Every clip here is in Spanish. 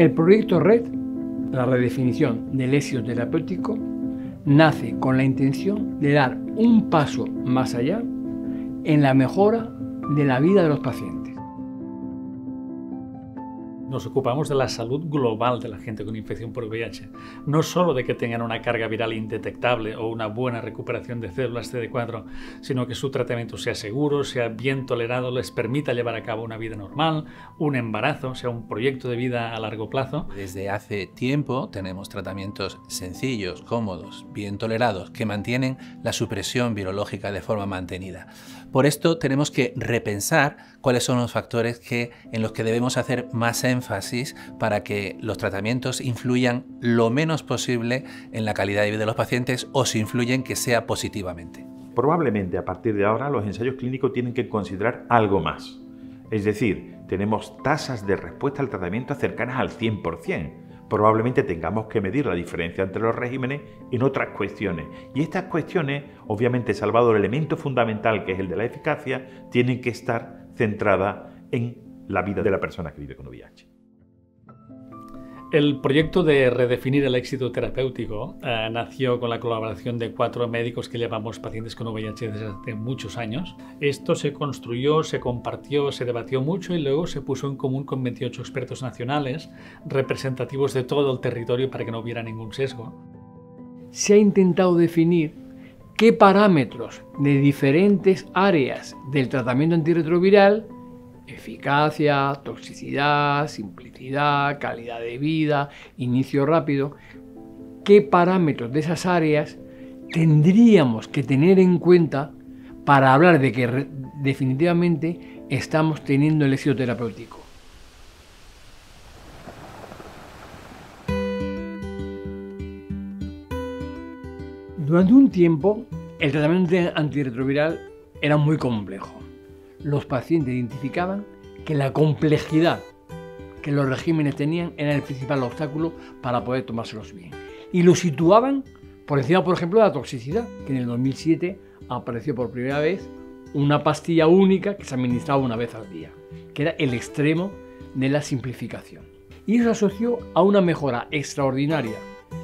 El proyecto RED, la redefinición del éxito terapéutico, nace con la intención de dar un paso más allá en la mejora de la vida de los pacientes nos ocupamos de la salud global de la gente con infección por VIH. No solo de que tengan una carga viral indetectable o una buena recuperación de células CD4, sino que su tratamiento sea seguro, sea bien tolerado, les permita llevar a cabo una vida normal, un embarazo, sea un proyecto de vida a largo plazo. Desde hace tiempo tenemos tratamientos sencillos, cómodos, bien tolerados, que mantienen la supresión virológica de forma mantenida. Por esto tenemos que repensar cuáles son los factores que, en los que debemos hacer más énfasis para que los tratamientos influyan lo menos posible en la calidad de vida de los pacientes o si influyen que sea positivamente. Probablemente a partir de ahora los ensayos clínicos tienen que considerar algo más. Es decir, tenemos tasas de respuesta al tratamiento cercanas al 100%. Probablemente tengamos que medir la diferencia entre los regímenes en otras cuestiones. Y estas cuestiones, obviamente salvado el elemento fundamental que es el de la eficacia, tienen que estar centradas en la vida de la persona que vive con VIH. El proyecto de redefinir el éxito terapéutico eh, nació con la colaboración de cuatro médicos que llevamos pacientes con VIH desde hace muchos años. Esto se construyó, se compartió, se debatió mucho y luego se puso en común con 28 expertos nacionales representativos de todo el territorio para que no hubiera ningún sesgo. Se ha intentado definir qué parámetros de diferentes áreas del tratamiento antirretroviral eficacia, toxicidad, simplicidad, calidad de vida, inicio rápido, qué parámetros de esas áreas tendríamos que tener en cuenta para hablar de que definitivamente estamos teniendo el éxito terapéutico. Durante un tiempo, el tratamiento antirretroviral era muy complejo los pacientes identificaban que la complejidad que los regímenes tenían era el principal obstáculo para poder tomárselos bien. Y lo situaban por encima, por ejemplo, de la toxicidad, que en el 2007 apareció por primera vez una pastilla única que se administraba una vez al día, que era el extremo de la simplificación. Y eso asoció a una mejora extraordinaria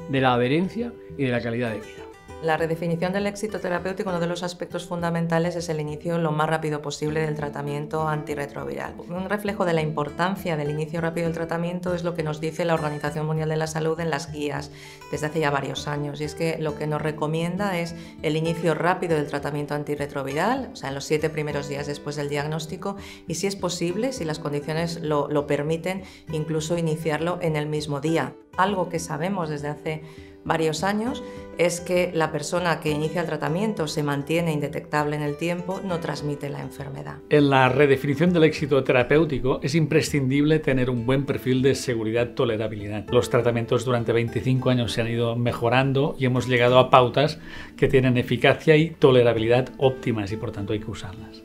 de la adherencia y de la calidad de vida. La redefinición del éxito terapéutico, uno de los aspectos fundamentales es el inicio lo más rápido posible del tratamiento antirretroviral. Un reflejo de la importancia del inicio rápido del tratamiento es lo que nos dice la Organización Mundial de la Salud en las guías desde hace ya varios años. Y es que lo que nos recomienda es el inicio rápido del tratamiento antirretroviral, o sea, en los siete primeros días después del diagnóstico, y si es posible, si las condiciones lo, lo permiten, incluso iniciarlo en el mismo día. Algo que sabemos desde hace varios años es que la persona que inicia el tratamiento se mantiene indetectable en el tiempo, no transmite la enfermedad. En la redefinición del éxito terapéutico es imprescindible tener un buen perfil de seguridad-tolerabilidad. Los tratamientos durante 25 años se han ido mejorando y hemos llegado a pautas que tienen eficacia y tolerabilidad óptimas y por tanto hay que usarlas.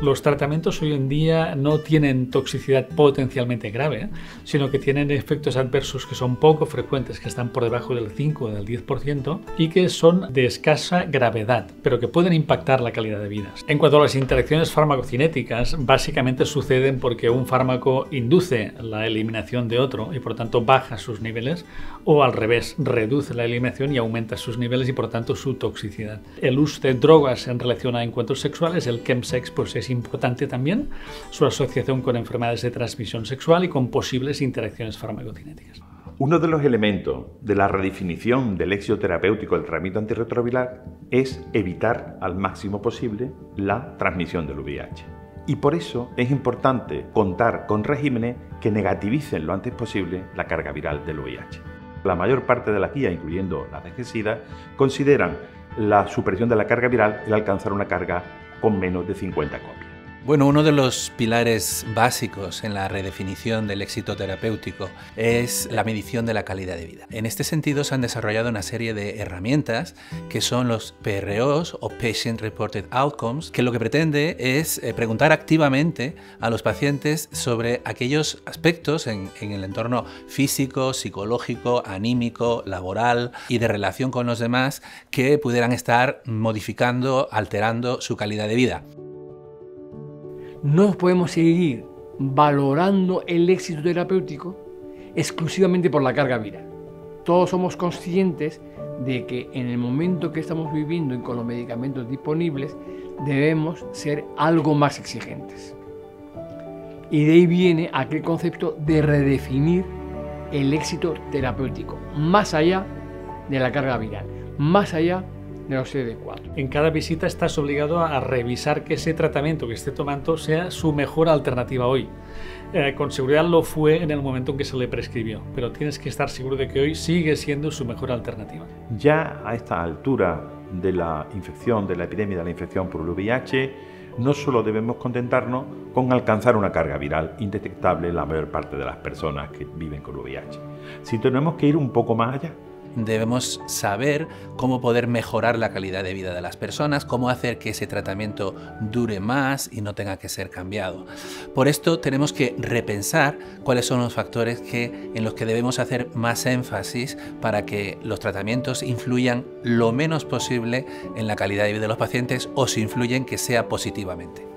Los tratamientos hoy en día no tienen toxicidad potencialmente grave, sino que tienen efectos adversos que son poco frecuentes, que están por debajo del 5 o del 10% y que son de escasa gravedad, pero que pueden impactar la calidad de vida. En cuanto a las interacciones farmacocinéticas, básicamente suceden porque un fármaco induce la eliminación de otro y por tanto baja sus niveles, o al revés, reduce la eliminación y aumenta sus niveles y por tanto su toxicidad. El uso de drogas en relación a encuentros sexuales, el chemsex, pues es importante también su asociación con enfermedades de transmisión sexual y con posibles interacciones farmacocinéticas. Uno de los elementos de la redefinición del éxito terapéutico del tratamiento antirretroviral es evitar al máximo posible la transmisión del VIH. Y por eso es importante contar con regímenes que negativicen lo antes posible la carga viral del VIH. La mayor parte de las guías, incluyendo las de consideran la supresión de la carga viral el alcanzar una carga con menos de 50 copias. Bueno, uno de los pilares básicos en la redefinición del éxito terapéutico es la medición de la calidad de vida. En este sentido se han desarrollado una serie de herramientas que son los PROs o Patient Reported Outcomes, que lo que pretende es eh, preguntar activamente a los pacientes sobre aquellos aspectos en, en el entorno físico, psicológico, anímico, laboral y de relación con los demás que pudieran estar modificando, alterando su calidad de vida no podemos seguir valorando el éxito terapéutico exclusivamente por la carga viral. Todos somos conscientes de que en el momento que estamos viviendo y con los medicamentos disponibles debemos ser algo más exigentes. Y de ahí viene aquel concepto de redefinir el éxito terapéutico, más allá de la carga viral, más allá de los CD4. En cada visita estás obligado a revisar que ese tratamiento que esté tomando sea su mejor alternativa hoy. Eh, con seguridad lo fue en el momento en que se le prescribió, pero tienes que estar seguro de que hoy sigue siendo su mejor alternativa. Ya a esta altura de la infección, de la epidemia de la infección por el VIH, no solo debemos contentarnos con alcanzar una carga viral indetectable en la mayor parte de las personas que viven con VIH, sino tenemos que ir un poco más allá debemos saber cómo poder mejorar la calidad de vida de las personas, cómo hacer que ese tratamiento dure más y no tenga que ser cambiado. Por esto tenemos que repensar cuáles son los factores que, en los que debemos hacer más énfasis para que los tratamientos influyan lo menos posible en la calidad de vida de los pacientes o si influyen que sea positivamente.